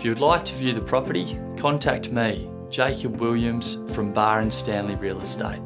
If you would like to view the property, contact me, Jacob Williams from Bar and Stanley Real Estate.